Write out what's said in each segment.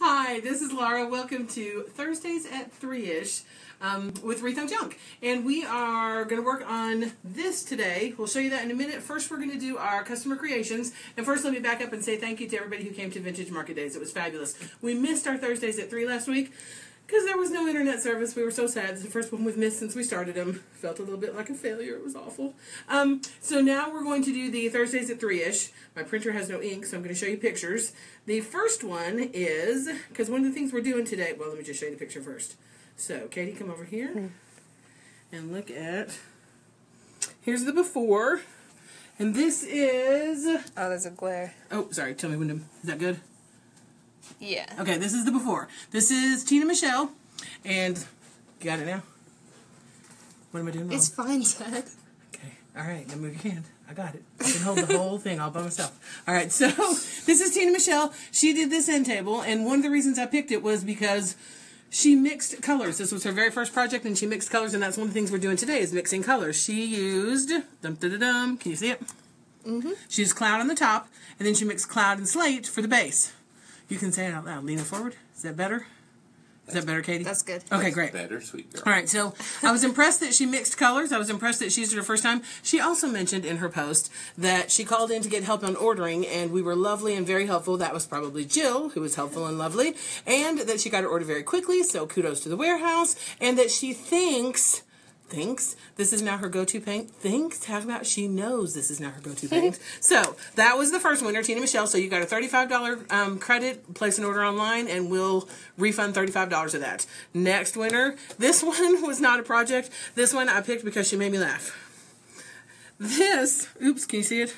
Hi, this is Laura. Welcome to Thursdays at 3 ish um, with Rethunk Junk. And we are going to work on this today. We'll show you that in a minute. First, we're going to do our customer creations. And first, let me back up and say thank you to everybody who came to Vintage Market Days. It was fabulous. We missed our Thursdays at 3 last week because there was no internet service. We were so sad. It's the first one we've missed since we started them. Felt a little bit like a failure. It was awful. Um, so now we're going to do the Thursdays at 3 ish. My printer has no ink, so I'm going to show you pictures. The first one is, because one of the things we're doing today, well, let me just show you the picture first. So, Katie, come over here and look at, here's the before. And this is, Oh, there's a glare. oh, sorry, tell me when to, is that good? Yeah. Okay, this is the before. This is Tina Michelle, and got it now. What am I doing wrong? It's fine, Dad. Okay, all right. Now move your hand. I got it. I can hold the whole thing all by myself. All right, so this is Tina Michelle. She did this end table, and one of the reasons I picked it was because she mixed colors. This was her very first project, and she mixed colors, and that's one of the things we're doing today is mixing colors. She used dum dum dum. dum can you see it? Mm-hmm. She used cloud on the top, and then she mixed cloud and slate for the base. You can say it out loud. Leaning forward. Is that better? Is that better, Katie? That's good. Okay, great. Better, sweet girl. All right, so I was impressed that she mixed colors. I was impressed that she used it her first time. She also mentioned in her post that she called in to get help on ordering, and we were lovely and very helpful. That was probably Jill, who was helpful and lovely, and that she got her order very quickly. So kudos to the warehouse, and that she thinks. Thinks this is now her go-to paint. Thinks how about she knows this is now her go-to paint. so that was the first winner, Tina Michelle. So you got a thirty-five dollar um, credit. Place an order online, and we'll refund thirty-five dollars of that. Next winner. This one was not a project. This one I picked because she made me laugh. This. Oops. Can you see it?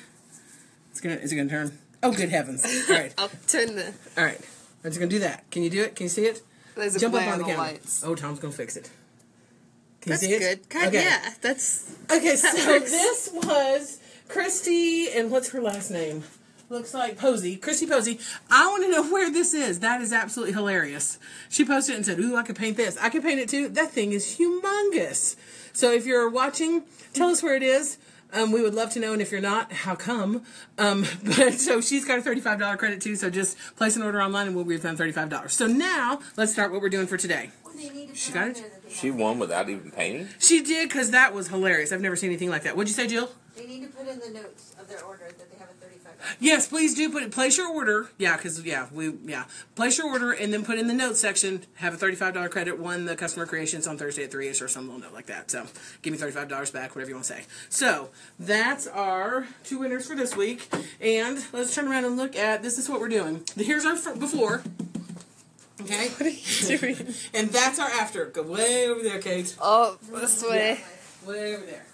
It's gonna. Is it gonna turn? Oh, good heavens! All right. I'll turn the. All right. I'm just gonna do that. Can you do it? Can you see it? There's a Jump up on the on the camera. lights. Oh, Tom's gonna fix it. That's you see it? good. Kind okay. Yeah, that's. Okay, That so works. this was Christy, and what's her last name? Looks like Posey. Christy Posey. I want to know where this is. That is absolutely hilarious. She posted it and said, Ooh, I could paint this. I could paint it too. That thing is humongous. So if you're watching, tell us where it is. Um, we would love to know, and if you're not, how come? Um, but so she's got a $35 credit too, so just place an order online and we'll refund $35. So now, let's start what we're doing for today. She got it? She won without even painting? She did, because that was hilarious. I've never seen anything like that. What'd you say, Jill? They need to put in the notes of their order that they have a thirty-five. Yes, please do put it. Place your order. Yeah, because yeah, we yeah. Place your order and then put in the notes section. Have a thirty-five dollar credit. Won the customer creations on Thursday at three ish or some little note like that. So give me thirty-five dollars back, whatever you want to say. So that's our two winners for this week. And let's turn around and look at this. Is what we're doing. Here's our before. Okay. What are you doing? And that's our after. Go way over there, Kate. Oh, this way. Way over there.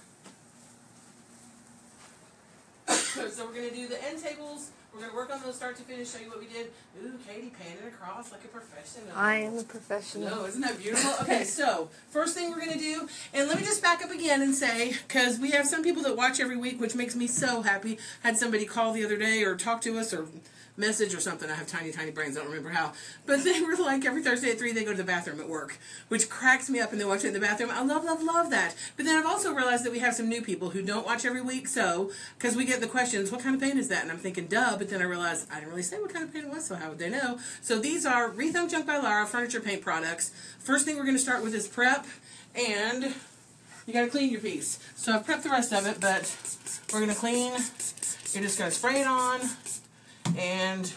so we're gonna do the end tables. We're gonna work on those start to finish. Show you what we did. Ooh, Katie panning across like a professional. I am a professional. No, isn't that beautiful? Okay, so first thing we're gonna do, and let me just back up again and say, because we have some people that watch every week, which makes me so happy. Had somebody call the other day or talk to us or message or something. I have tiny, tiny brains. I don't remember how, but they were like every Thursday at three they go to the bathroom at work, which cracks me up, and they watch it in the bathroom. I love, love, love that. But then I've also realized that we have some new people who don't watch every week. So because we get the questions, what kind of paint is that? And I'm thinking, duh. But then I realized I didn't really say what kind of paint it was, so how would they know? So these are Rethunk Junk by Laura furniture paint products. First thing we're going to start with is prep, and you got to clean your piece. So I've prepped the rest of it, but we're going to clean. You're just going to spray it on and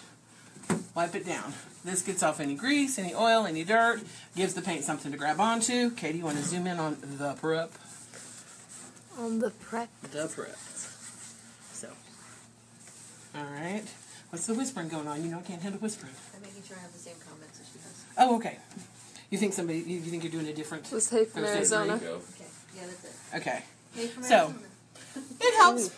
wipe it down. This gets off any grease, any oil, any dirt, gives the paint something to grab onto. Katie, you want to zoom in on the prep? On the prep. The prep. So, all right. What's the whispering going on? You know I can't handle whispering. I'm making sure I have the same comments as she has. Oh, okay. You think somebody? You you think you're doing a different? Was Hay from Thursday Arizona. There you go. Okay, yeah, that's it. Okay. Hey, from So- Arizona. It helps.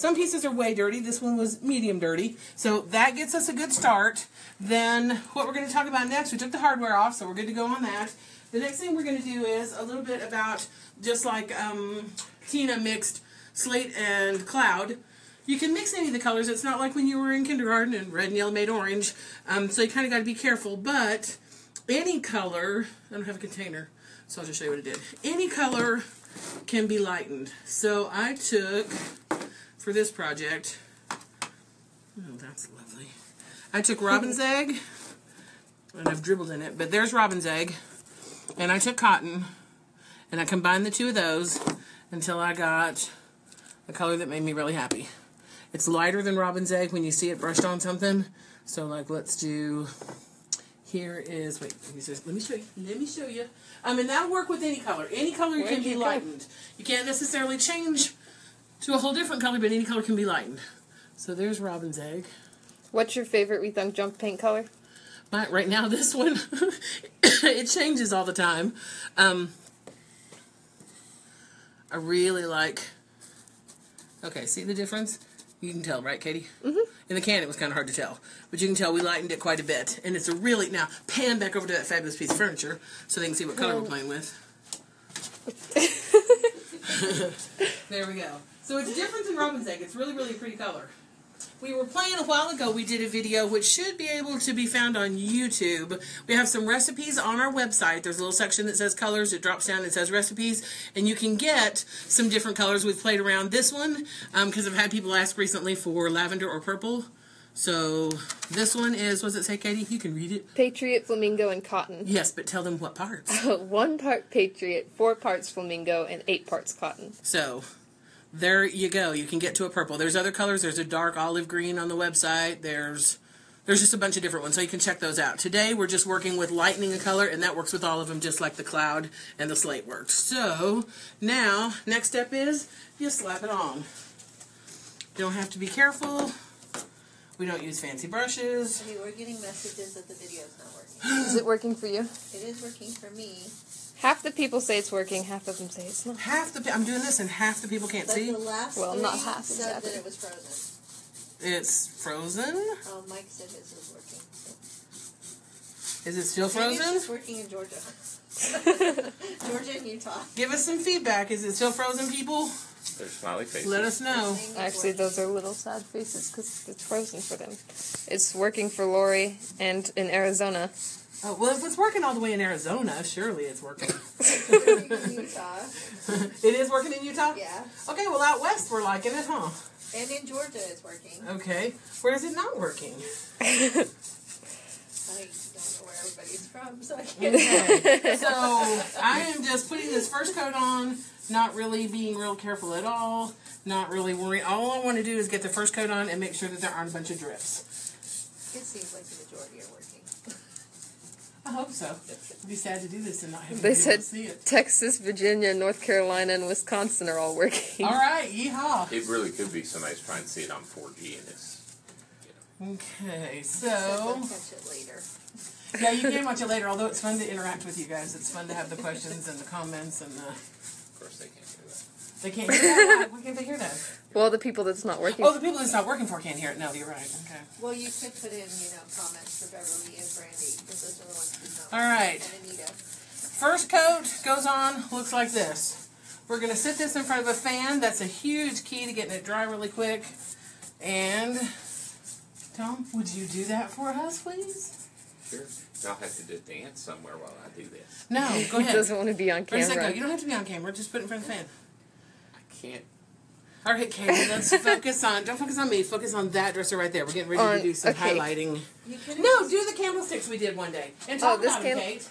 Some pieces are way dirty. This one was medium dirty. So that gets us a good start. Then what we're going to talk about next, we took the hardware off, so we're good to go on that. The next thing we're going to do is a little bit about just like um, Tina mixed slate and cloud. You can mix any of the colors. It's not like when you were in kindergarten and red and yellow made orange. Um, so you kind of got to be careful. But any color, I don't have a container, so I'll just show you what it did. Any color can be lightened. So I took for this project. Oh, that's lovely. I took robin's egg, and I've dribbled in it. But there's robin's egg, and I took cotton, and I combined the two of those until I got a color that made me really happy. It's lighter than robin's egg when you see it brushed on something. So like, let's do. Here is wait. Let me, just, let me show you. Let me show you. I mean that'll work with any color. Any color Where'd can be go? lightened. You can't necessarily change to a whole different color, but any color can be lightened. So there's robin's egg. What's your favorite Rethunk Junk paint color? My, right now, this one, it changes all the time. Um, I really like. Okay, see the difference? You can tell, right, Katie? Mm-hmm. In the can, it was kind of hard to tell, but you can tell we lightened it quite a bit, and it's a really now pan back over to that fabulous piece of furniture so they can see what color we're playing with. there we go. So it's different than robin's egg. It's really, really a pretty color. We were playing a while ago. We did a video which should be able to be found on YouTube. We have some recipes on our website. There's a little section that says colors. It drops down and says recipes, and you can get some different colors. We've played around this one um, because I've had people ask recently for lavender or purple. So this one is. What does it say, Katie? You can read it. Patriot, Flamingo, and Cotton. Yes, but tell them what parts. One part Patriot, four parts Flamingo, and eight parts Cotton. So there you go. You can get to a purple. There's other colors. There's a dark olive green on the website. There's there's just a bunch of different ones, so you can check those out. Today we're just working with lightening a color, and that works with all of them, just like the cloud and the slate works. So now next step is you slap it on. You don't have to be careful. We don't use fancy brushes. Okay, we're getting messages that the video's not working. Is it working for you? It is working for me, Half the people say it's working, half of them say it's not. Half the pe- I'm doing this, and half the people can't but see. the last Well, three not half said exactly. that it was frozen. It's frozen. Oh, Mike said his was working. Is it still Maybe it's working in Georgia. Georgia and Utah. Give us some feedback. Is it still frozen, people? There's smiley faces. Let us know. Actually, those are little sad faces because it's frozen for them. It's working for Lori and in Arizona. Oh, well, if it's working all the way in Arizona, surely it's working. Utah. it is working in Utah? Yeah. Okay, well, out west we're liking it, huh? And in Georgia it's working. Okay. Where is it not working? I don't know where everybody's from, so I can't. Okay. so I am just putting this first coat on, not really being real careful at all, not really worrying. All I want to do is get the first coat on and make sure that there aren't a bunch of drips. It seems like the majority are working. I hope so. It'd be sad to do this and not have They people said see it. Texas, Virginia, North Carolina, and Wisconsin are all working. All right, yeehaw. It really could be somebody's trying to see it on 4G and it's. Okay, So so. they'll catch it later. Yeah, you can watch it later, although it's fun to interact with you guys. It's fun to have the questions and the comments and the. Of course, they can't do that. They can't hear that? Why can't they hear that? Well, the people that's not working. Oh, the people that's not working for can't hear it. No, you're right. Okay. Well, you could put in, you know, comments for Beverly and Brandy because those are the ones who know. All right. And Anita. First coat goes on, looks like this. We're going to sit this in front of a fan. That's a huge key to getting it dry really quick. And, Tom, would you do that for us, please? Sure. Y'all have to just dance somewhere while I do this. No, go he ahead. doesn't want to be on Where's that go? camera. You don't have to be on camera. Just put it in front of the fan. I can't. All right, Katie, let's focus on. Don't focus on me. Focus on that dresser right there. We're getting ready On- to do some okay. highlighting. No, do the candlesticks we did one day and talk Oh, this about them, candle- Kate.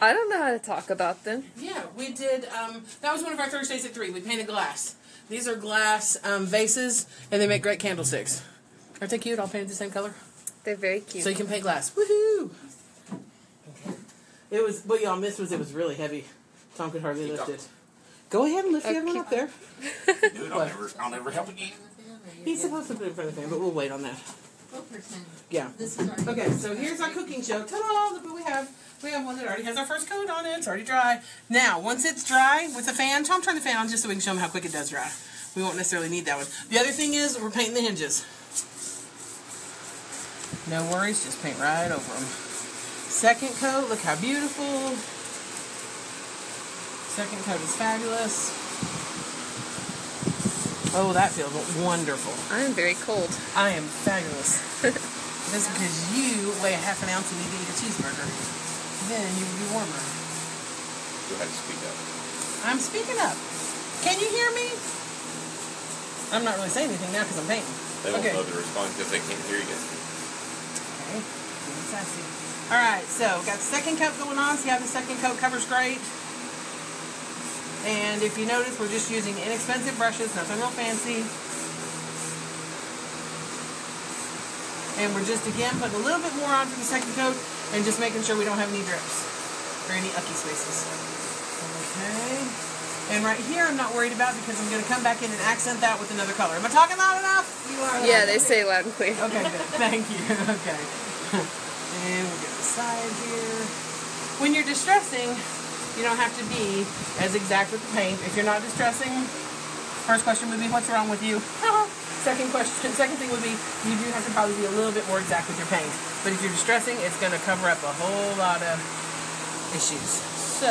I don't know how to talk about them. Yeah, we did. Um, that was one of our Thursdays at three. We painted glass. These are glass um, vases, and they make great candlesticks. Aren't they cute? All painted the same color, They're very cute. so you can paint glass. Woohoo! Okay. It was what y'all missed was it was really heavy. Tom could hardly lift it. Go ahead and lift the other one up there. Dude, I'll never, I'll never help again. He's supposed to put it in front of the fan, but we'll wait on that. Yeah. This is already. Okay, so here's our cooking show. Ta-da! Look what we have. We have one that already has our first coat on it. It's already dry. Now, once it's dry with the fan, Tom, turn the fan on just so we can show them how quick it does dry. We won't necessarily need that one. The other thing is we're painting the hinges. No worries, just paint right over them. Second coat, look how beautiful. Second coat is fabulous. Oh, that feels wonderful. I am very cold. I am fabulous. That's because you weigh a half an ounce and need to eat a cheeseburger. Then you will be warmer. You'll have to speak up. I'm speaking up. Can you hear me? I'm not really saying anything now because I'm painting. They won't Okay. know the response because they can't hear you. Okay. Being sassy. All right, so got the second coat going on. See how the second coat covers great? And if you notice, we're just using inexpensive brushes, nothing real fancy. And we're just, again, putting a little bit more on for the second coat and just making sure we don't have any drips or any ucky spaces. Okay. And right here, I'm not worried about because I'm going to come back in and accent that with another color. Am I talking loud enough? You are. Yeah, they say loud and clear. Okay, good. Thank you. Okay. And we'll get the side here. When you're distressing, you don't have to be as exact with the paint. If you're not distressing, first question would be, what's wrong with you? second question, second thing would be, you do have to probably be a little bit more exact with your paint. But if you're distressing, it's going to cover up a whole lot of issues. So,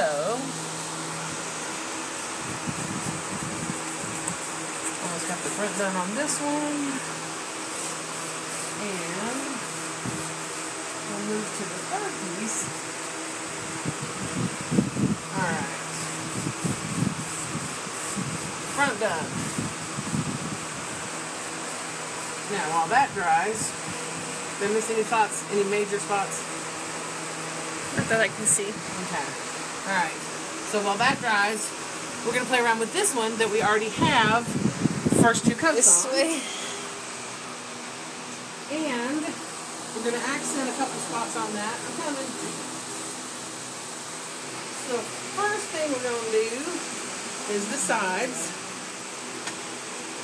almost got the front done on this one. And we'll move to the third piece. Alright. Front done. Now while that dries, did I miss any spots? Any major spots? Not that I can see. Okay. Alright. So while that dries, we're gonna play around with this one that we already have first two coats This on. way. And we're going to accent a couple spots on that. I'm coming. So first thing we're going to do is the sides,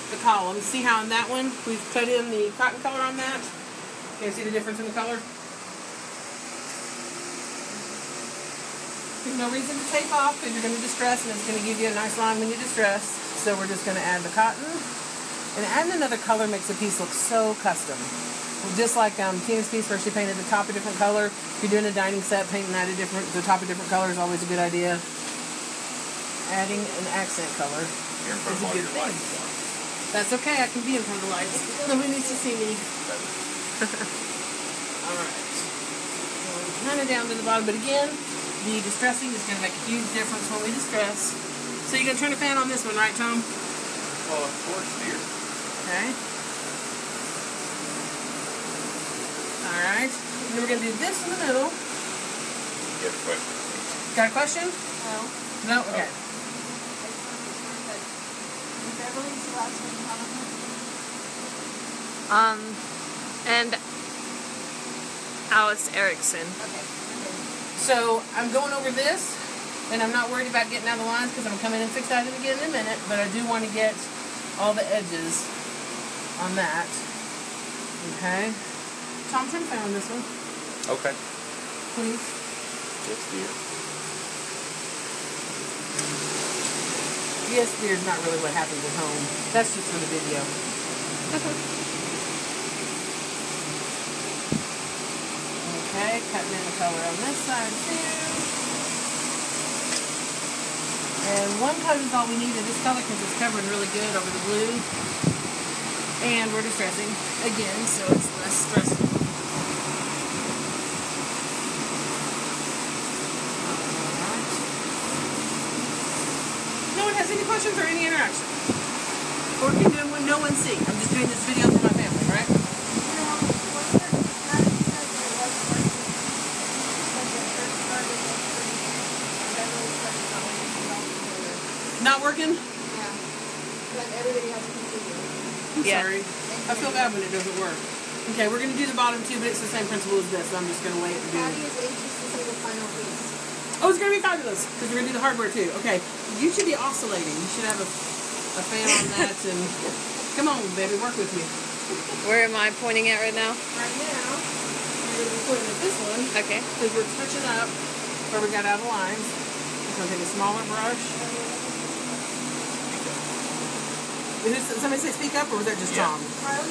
the columns. See how in that one we've put in the cotton color on that? Can you see the difference in the color? There's no reason to take off because you're going to distress and it's going to give you a nice line when you distress. So we're just going to add the cotton. And adding another color makes the piece look so custom. Just like um, Tina's piece where she painted the top a different color. If you're doing a dining set, painting that a different, the top a different color is always a good idea. Adding an accent color is a all good your thing. lights. That's okay. I can be in front of the lights. Nobody needs to see me. All right. Kind of down to the bottom, but again, the distressing is going to make a huge difference when we distress. So you're going to turn the fan on this one, right, Tom? Well, of course, dear. Okay. All right. And then we're going to do this in the middle. You have a question? Got a question? No. No? Okay. I just want to confirm that Beverly's the last one. Um, and Alice Erickson. Okay. Okay. So I'm going over this, and I'm not worried about getting out of the lines because I'm coming and fix that again in a minute, but I do want to get all the edges on that. Okay. Tom, turn the fan on this one, Okay. please. Yes, dear. Yes, dear is not really what happens at home. That's just for the video. Okay, cutting in the color on this side too. And one coat is all we need of this color because it's covering really good over the blue. And we're distressing again, so it's less stressful. Alright. No one has any questions or any interaction? Or can do when no one see. I'm just doing this video for my family, right? Not working? But everybody has to continue. I'm Yeah. sorry. I feel bad when it doesn't work. Okay, we're gonna do the bottom two, but it's the same principle as this. So I'm just gonna wait and do. Patty is anxious to see the final piece. Oh, it's gonna be fabulous because we're gonna do the hardware too. Okay, you should be oscillating. You should have a, a fan on that and come on, baby, work with me. Where am I pointing at right now? Right now, you're gonna be pointing at this one Okay. because we're touching up where we got out of lines. Just gonna take a smaller brush. Who's, somebody say speak up, or was that just Yeah. Tom?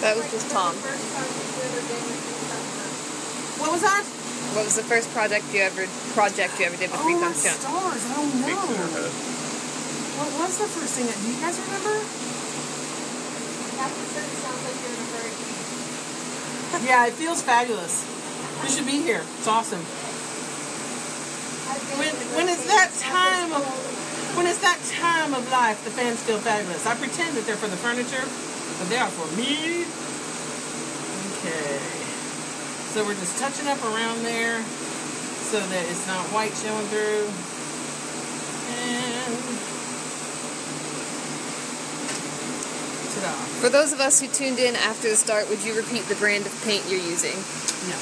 That was just Tom. First time you ever did with the customer. What was that? What was the first project you ever project you ever did with Oh Free my Thumbs stars! I don't know. Uh, What was the first thing that? Do you guys remember? Captain said it sounds like you're in a hurry. Yeah, it feels fabulous. You should be here. It's awesome. When when it's that time of when it's that time of life, the fans feel fabulous. I pretend that they're for the furniture, but they are for me. Okay. So we're just touching up around there. so that it's not white showing through. And ta-da. For those of us who tuned in after the start, would you repeat the brand of paint you're using? No.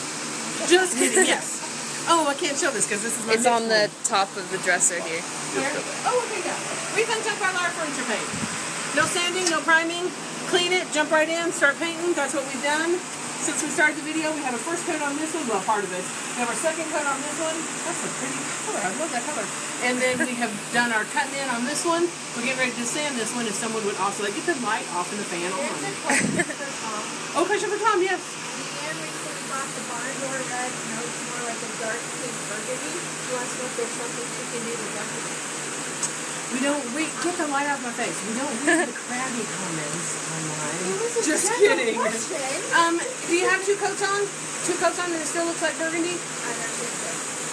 Just kidding, yes. Oh, I can't show this because this is my It's on the top of the dresser here. one. Here? Oh, okay, yeah. Rethunk Junk by Laura Furniture Paint. No sanding, no priming. Clean it, jump right in, start painting. That's what we've done. Since we started the video, we have a first coat on this one, well, part of it. We have our second coat on this one. That's a pretty color. I love that color. And then we have done our cutting in on this one. We're getting ready to sand this one if someone would also like get the light off and the fan on. question for Tom. Oh, question for Tom, yes. Leanne recently bought the barn door red, no, it's more like a dark pink burgundy. She wants to know if there's something she can do to decorate. We don't read, get the light off my face. We don't read the crabby comments online. Just kidding. Um, do you have two coats on? Two coats on and it still looks like burgundy? I don't think.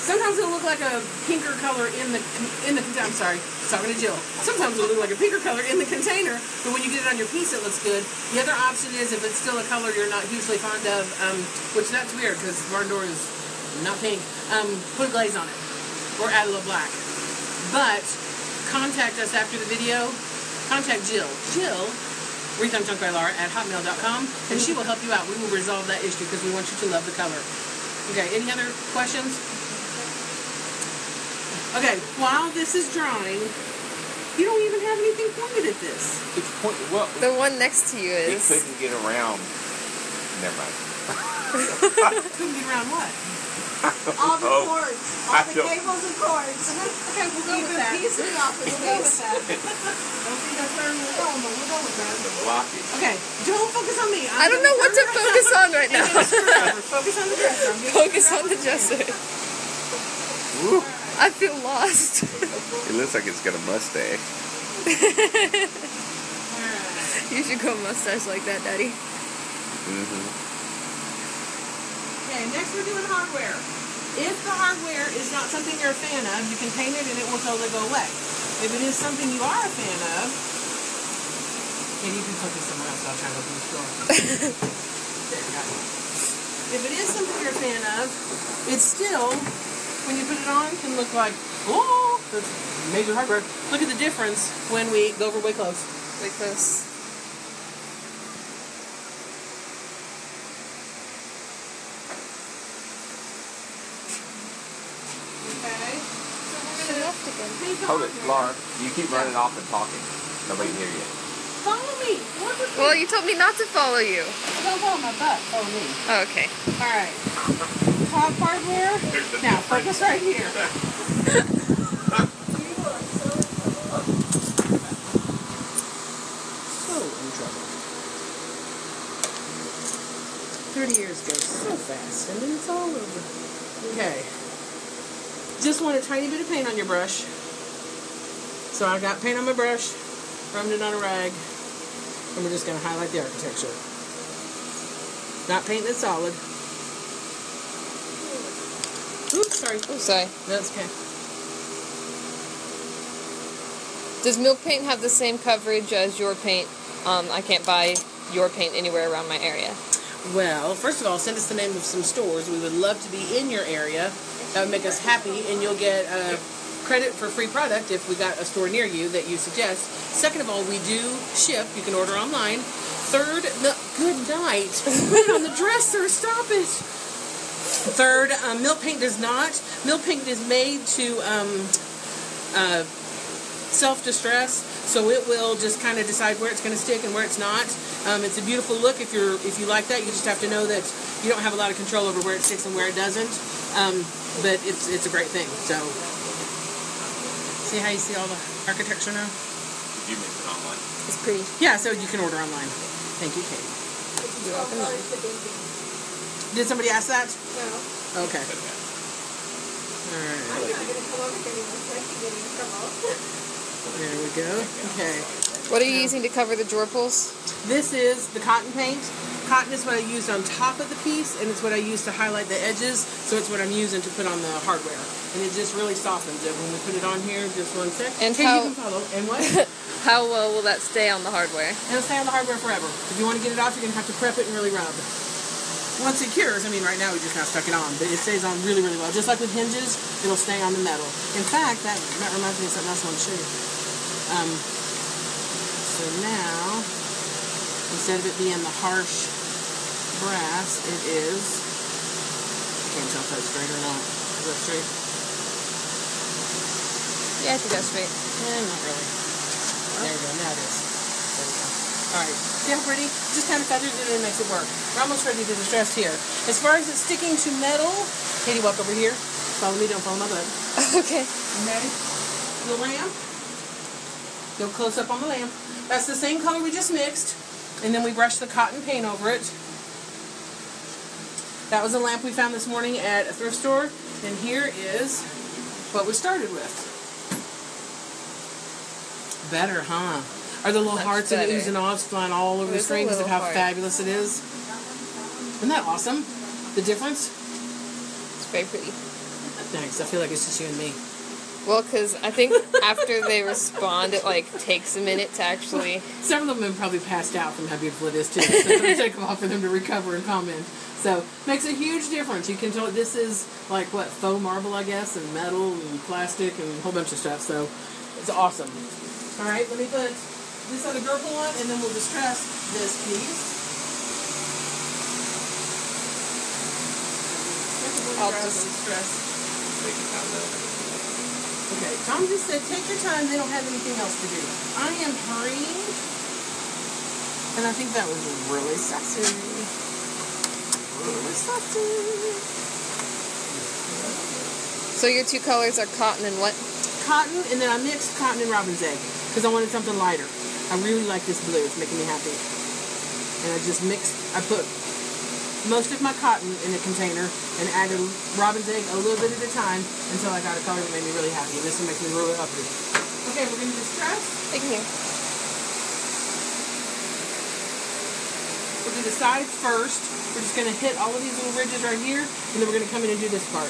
Sometimes it'll look like a pinker color in the in the I'm sorry, talking to Jill. Sometimes it'll look like a pinker color in the container, but when you get it on your piece, it looks good. The other option is if it's still a color you're not hugely fond of, um, which that's weird because barn door is not pink. Um, put a glaze on it or add a little black. But contact us after the video. Contact Jill. Jill, Junk by Laura at hotmail.com, and she will help you out. We will resolve that issue because we want you to love the color. Okay, any other questions? Okay, while this is drying, you don't even have anything pointed at this. It's point. Well, The one next to you he is. couldn't get around. Never mind. Couldn't get around what? All the Oh, cords, I all the don't- cables and cords. Okay, we'll go Keep with it that. piecing off the We'll go with that. Don't think that's where we're going, but we'll go with that. The blockage. Okay, don't focus on me. I'm I don't know what to focus on right now. focus on the dresser. I'm gonna Focus on the dresser. Woo. I feel lost. It looks like it's got a mustache. You should go mustache like that, Daddy. Mm-hmm. Okay, next we're doing hardware. If the hardware is not something you're a fan of, you can paint it and it will totally go away. If it is something you are a fan of, and you can focus somewhere else, I'll try to open this door. there, got it. If it is something you're a fan of, it still, when you put it on, can look like, oh, that's major hardware. Look at the difference when we go over way close. Like this. Okay? So She we're left again. gonna paint the Hold it, hardware. Laura. You keep running off and talking. Nobody can hear you. Follow me. Work with me. Well, you told me not to follow you. Don't follow my butt. Follow me. Oh, okay. All right. Top hardware. Now focus right here. So in trouble. Thirty years goes so fast, and then it's all over. Okay. Just want a tiny bit of paint on your brush. So I've got paint on my brush, rubbed it on a rag, and we're just gonna highlight the architecture. Not painting it solid. Oops, sorry. Oh, sorry. That's okay. Does milk paint have the same coverage as your paint? Um, I can't buy your paint anywhere around my area. Well, first of all, send us the name of some stores. We would love to be in your area. That would make us happy, and you'll get uh, credit for free product if we got a store near you that you suggest. Second of all, we do ship. You can order online. Third, no, good night. Put it on the dresser. Stop it. Third, um, milk paint does not. Milk paint is made to um, uh, self-distress, so it will just kind of decide where it's going to stick and where it's not. Um, it's a beautiful look if you're if you like that. You just have to know that you don't have a lot of control over where it sticks and where it doesn't. Um, but it's it's a great thing. So see how you see all the architecture now. Did you it online? It's pretty. Yeah, so you can order online. Thank you, Katie. You're welcome. Did somebody ask that? No, Okay. Said that. All I'm not gonna come over anymore, so I can get in trouble. There we go. Okay. What are you using to cover the drawer pulls? This is the cotton paint. Cotton is what I used on top of the piece, and it's what I use to highlight the edges. So it's what I'm using to put on the hardware, and it just really softens it when we put it on here. Just one sec. And Hey, how- you can follow. And what? How well will that stay on the hardware? It'll stay on the hardware forever. If you want to get it off, you're gonna have to prep it and really rub. once it cures, I mean, right now we just now stuck it on, but it stays on really, really well. Just like with hinges, it'll stay on the metal. In fact, that, that reminds me of something else I want to show you. Um, so now, instead of it being the harsh brass, it is. I can't tell if that's straight or not. Is that straight? Yeah, I think that's straight. Eh, not really. There we go. Now it is. There we go. All right. See how pretty? Just kind of feathers it and it makes it work. We're almost ready to distress here. As far as it sticking to metal, Katie, walk over here. Follow me. Don't follow my butt. okay. You ready? The lamp. Go close up on the lamp. That's the same color we just mixed. And then we brushed the cotton paint over it. That was a lamp we found this morning at a thrift store. And here is what we started with. Better, huh? Are the little Much hearts and better. oohs and ahs flying all over the There's a screen because of how heart. fabulous it is? Isn't that awesome? The difference? It's very pretty. Thanks. I feel like it's just you and me. Well, because I think after they respond, it like takes a minute to actually. Several of them have probably passed out from how beautiful it is too. So to take a while for them to recover and comment. So makes a huge difference. You can tell this is like what faux marble, I guess, and metal and plastic and a whole bunch of stuff. So it's awesome. All right, let me put this on the purple one, and then we'll distress this piece. I'll just- distress. Take your time though. Okay, Tom just said, take your time, they don't have anything else to do. I am hurrying. And I think that was really sassy. Really sassy. So your two colors are cotton and what? Cotton, and then I mixed cotton and robin's egg because I wanted something lighter. I really like this blue, it's making me happy. And I just mixed, I put most of my cotton in a container and added robin's egg a little bit at a time until I got a color that made me really happy. And this one makes me really happy. Okay, we're going to distress. Take here. We'll do the sides first. We're just going to hit all of these little ridges right here, and then we're going to come in and do this part.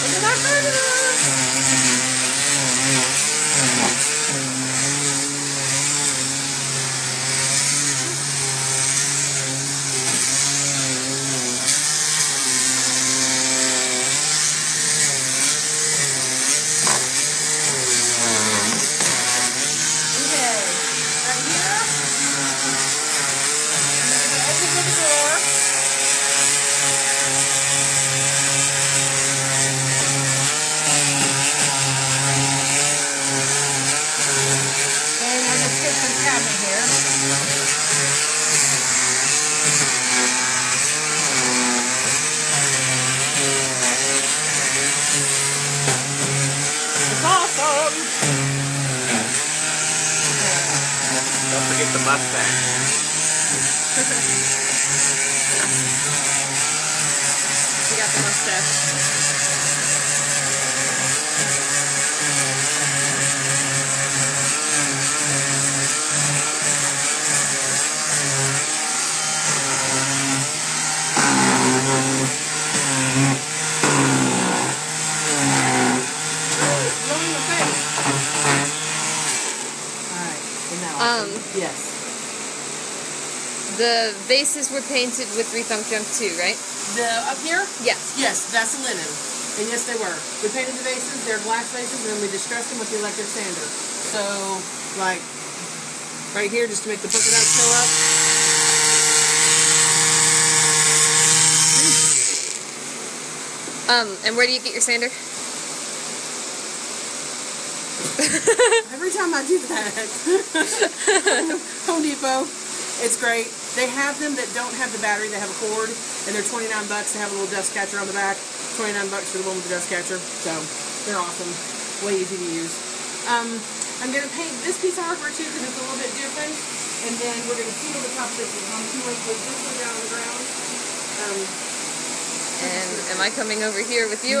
Isn't that fabulous? Okay, right here. Open the door. And we're just get some cabinet here. It's awesome. Mustache. We got the mustache. Blow in the face. Alright, isn't that awesome? Um, yes. The vases were painted with Rethunk Junk too, right? The up here? Yes. Yes, that's the linen. And yes, they were. We painted the vases, they're glass vases, and then we distressed them with the electric sander. So, like, right here, just to make the polka dots show up. Um, and where do you get your sander? Every time I do that, Home Depot, it's great. They have them that don't have the battery, they have a cord, and they're 29 bucks. They have a little dust catcher on the back. 29 bucks for the one with the dust catcher. So, they're awesome. Way easy to use. Um, I'm going to paint this piece of hardware too because it's a little bit different. And then we're going to seal the top of this one. Going to put this one down on the ground. Um, And am I coming over here with you?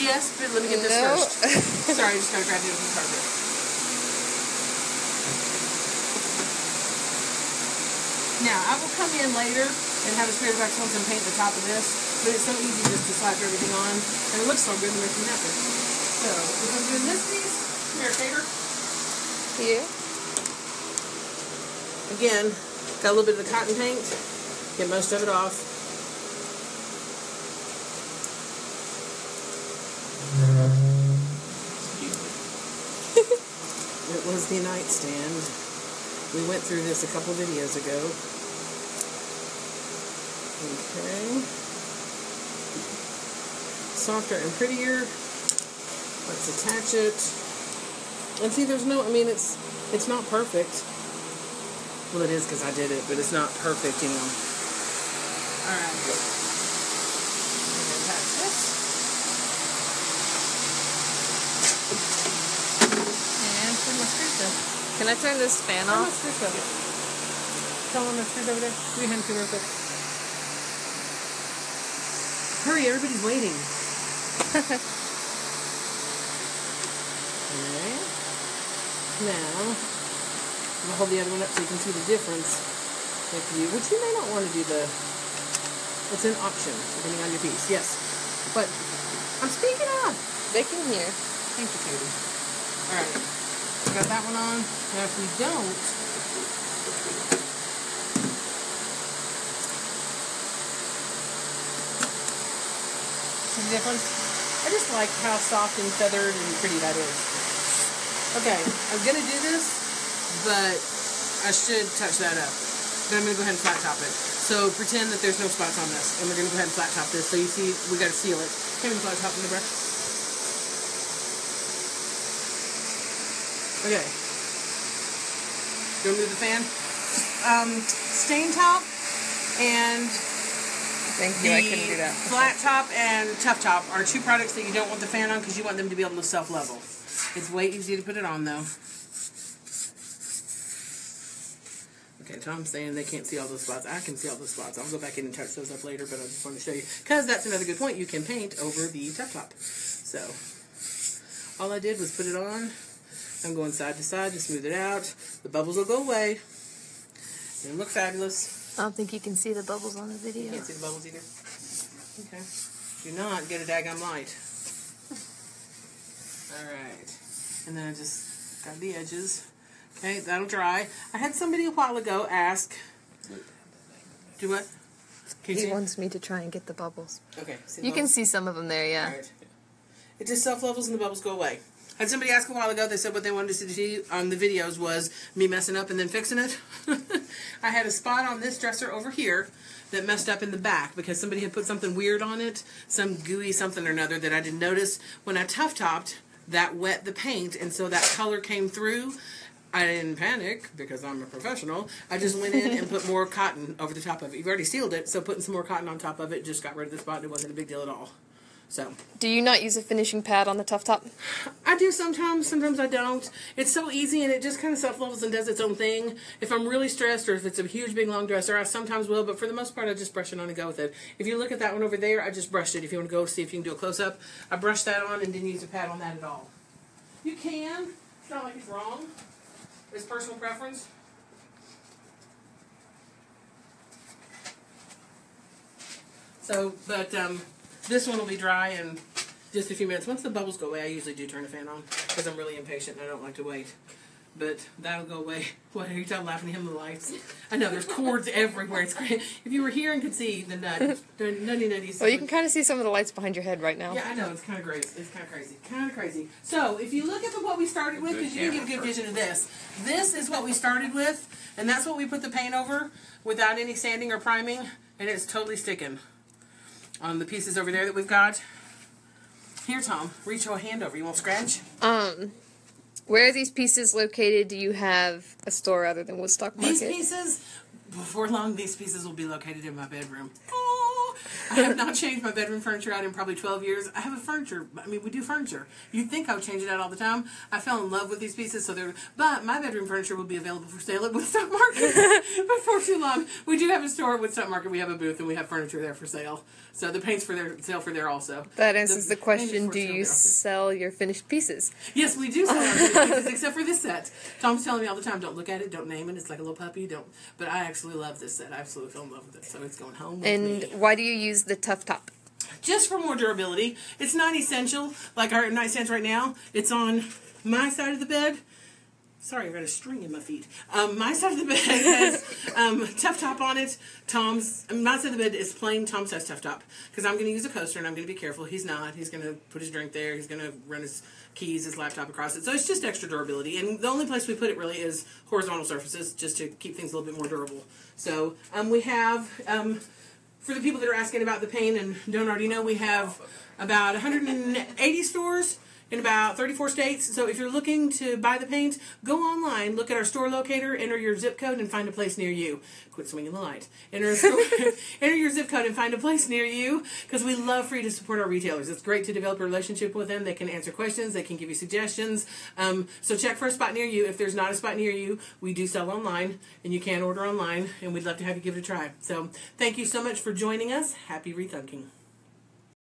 yes, but let me get this No. first. Sorry, I just got to grab the other carpet. Now, I will come in later and have a spirit of excellence and paint the top of this. But it's so easy just to slap everything on, and it looks so good and makes me happy. So, if I'm doing this piece, come here, Tater. Here. Again, got a little bit of the cotton paint. Get most of it off. It was the nightstand. We went through this a couple videos ago. Okay. Softer and prettier. Let's attach it. And see, there's no, I mean, it's it's not perfect. Well, it is because I did it, but it's not perfect, you know. All right. Attach this. And put my screws. Can I turn this fan How off? much screws over? Tell them the screws over there. Do your hand to real quick. Hurry, everybody's waiting. okay. Now, I'm gonna hold the other one up so you can see the difference. If you, which you may not want to do the. It's an option depending on your piece. Yes, but I'm speaking up. They can hear. Thank you, Katie. All right, got that one on. Now, if we don't, difference? I just like how soft and feathered and pretty that is. Okay, I'm gonna do this, but I should touch that up. Then I'm gonna go ahead and flat top it. So pretend that there's no spots on this, and we're gonna go ahead and flat top this. So you see, we gotta seal it. Can we flat top in the brush? Okay. Go move the fan. Um, stain top and Thank the. I couldn't do that. flat top and tough top are two products that you don't want the fan on because you want them to be able to self level. It's way easier to put it on though. Okay, Tom's saying they can't see all those spots. I can see all those spots. I'll go back in and touch those up later, but I just want to show you because that's another good point. You can paint over the tough top. So all I did was put it on. I'm going side to side to smooth it out. The bubbles will go away. It'll look fabulous. I don't think you can see the bubbles on the video. You Can't see the bubbles either. Okay. Do not get a daggum light. Alright. And then I just got the edges. Okay, that'll dry. I had somebody a while ago ask. Do what? Can He wants me to try and get the bubbles. Okay. You can see some of them there, yeah. It just self levels and the bubbles go away. Had somebody ask a while ago, they said what they wanted to see on the videos was me messing up and then fixing it. I had a spot on this dresser over here that messed up in the back because somebody had put something weird on it, some gooey something or another that I didn't notice. When I tough topped, that wet the paint, and so that color came through. I didn't panic because I'm a professional. I just went in and put more cotton over the top of it. You've already sealed it, so putting some more cotton on top of it just got rid of the spot. and It wasn't a big deal at all. So Do you not use a finishing pad on the tough top? I do sometimes, sometimes I don't. It's so easy and it just kind of self levels and does its own thing. If I'm really stressed or if it's a huge, big, long dresser, I sometimes will, but for the most part, I just brush it on and go with it. If you look at that one over there, I just brushed it. If you want to go see if you can do a close up, I brushed that on and didn't use a pad on that at all. You can. It's not like it's wrong. It's personal preference. So, but um, this one will be dry in just a few minutes. Once the bubbles go away, I usually do turn the fan on because I'm really impatient and I don't like to wait. But that'll go away. What are you talking laughing at him? The lights. I know there's cords everywhere. It's great. If you were here and could see the nut, the nutty nutty. Well, you can kind of see some of the lights behind your head right now. Yeah, I know it's kind of crazy. It's kind of crazy. Kind of crazy. So if you look at the, what we started with, because you didn't get a good vision of this. This is what we started with, and that's what we put the paint over without any sanding or priming, and it's totally sticking on the pieces over there that we've got. Here, Tom, reach your hand over. You won't scratch. Um, where are these pieces located? Do you have a store other than Woodstock Market? These pieces, before long, these pieces will be located in my bedroom. Oh, I have not changed my bedroom furniture out in probably 12 years. I have a furniture, I mean, we do furniture. You'd think I would change it out all the time. I fell in love with these pieces, so they're, but my bedroom furniture will be available for sale at Woodstock Market before too long. We do have a store at Woodstock Market, we have a booth, and we have furniture there for sale. So the paint's for their sale for there also. that answers the, is question: Do you sell your finished pieces? Yes, we do sell our finished pieces, except for this set. Tom's telling me all the time, don't look at it, don't name it. It's like a little puppy. Don't. But I actually love this set. I absolutely fell in love with it, so it's going home with And me. why do you use the Tough Top. just for more durability. It's not essential. Like our nightstands right now, it's on my side of the bed. Sorry, I got a string in my feet. Um, my side of the bed has um, tough top on it. Tom's um, my side of the bed is plain. Tom's says tough top because I'm going to use a coaster and I'm going to be careful. He's not. He's going to put his drink there. He's going to run his keys, his laptop across it. So it's just extra durability. And the only place we put it really is horizontal surfaces, just to keep things a little bit more durable. So um, we have. For the people that are asking about the pain and don't already know, we have about 180 stores in about 34 states. So if you're looking to buy the paint, go online, look at our store locator, enter your zip code, and find a place near you. Quit swinging the light. Enter, store, enter your zip code and find a place near you because we love for you to support our retailers. It's great to develop a relationship with them. They can answer questions, they can give you suggestions. Um, so check for a spot near you. If there's not a spot near you, we do sell online and you can order online, and we'd love to have you give it a try. So thank you so much for joining us. Happy rethunking.